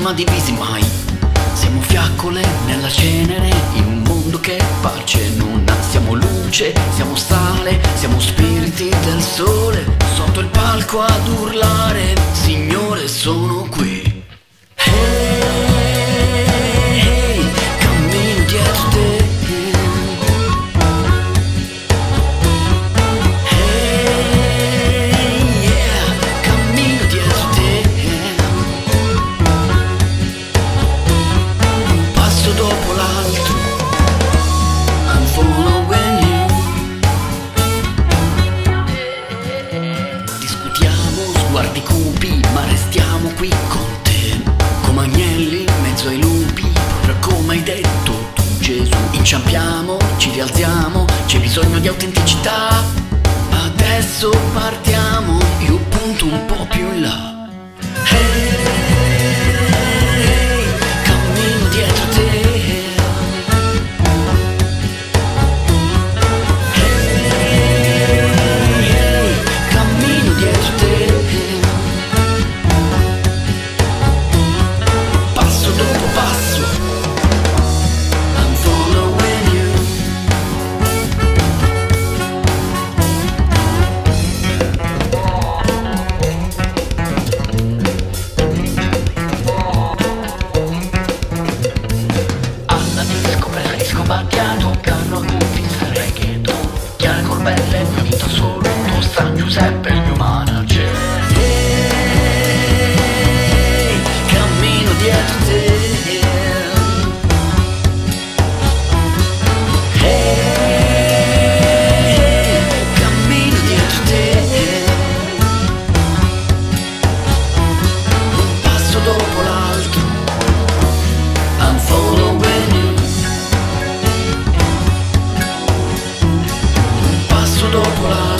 ma divisi mai. Siamo fiaccole nella cenere, in un mondo che pace non ha. Siamo luce, siamo sale, siamo spiriti del sole, sotto il palco ad urlare, Signore sono qui. ci ampliamo, ci rialziamo, c'è bisogno di autenticità. Adesso partiamo, io punto un po' più in là. Hey. bello è finito solo, non sta Giuseppe. volando por